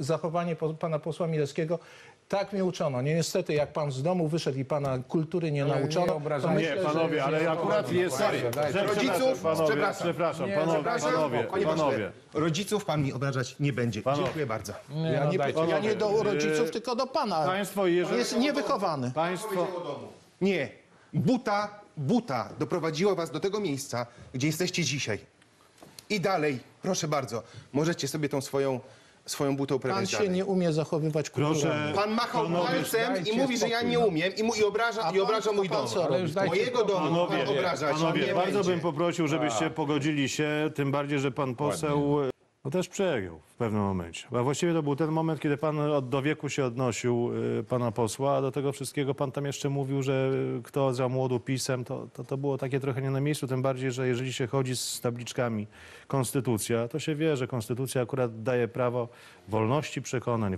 zachowanie pana posła Milewskiego. Tak mnie uczono. Nie, niestety, jak pan z domu wyszedł i pana kultury nie nauczono, to obrażajcie. myślę, Nie, że- panowie, ale że- akurat jest... Sorry. Przepraszam, Rodziców, panowie, przepraszam. przepraszam, Nie, panowie, przepraszam, panowie, Panie pośle, panowie. rodziców pan mi obrażać nie będzie. Panowie. Dziękuję bardzo. Nie, ja, no nie, dajcie. ja nie do Panowie, rodziców, yy, tylko do pana. Państwo, jeżeli... Jest niewychowany. Państwo... Nie. Buta, buta doprowadziła was do tego miejsca, gdzie jesteście dzisiaj. I dalej, proszę bardzo, możecie sobie tą swoją, swoją butą Pan się nie umie zachowywać kulturalnie. Proszę... Pan machał Panowie, palcem dajcie i mówi, że ja spokój, nie no. umiem i, mu, i obraża, i pan- obraża mój pan dom. co robi? już dajcie Mojego domu Panowie, pan obrażać panowie nie bardzo będzie. bym poprosił, żebyście pogodzili się, tym bardziej, że pan poseł no też przegiął w pewnym momencie. A właściwie to był ten moment, kiedy pan od, do wieku się odnosił y, pana posła, a do tego wszystkiego pan tam jeszcze mówił, że kto za młodu pisem, to, to, to było takie trochę nie na miejscu, tym bardziej, że jeżeli się chodzi z tabliczkami konstytucja, to się wie, że konstytucja akurat daje prawo wolności przekonań,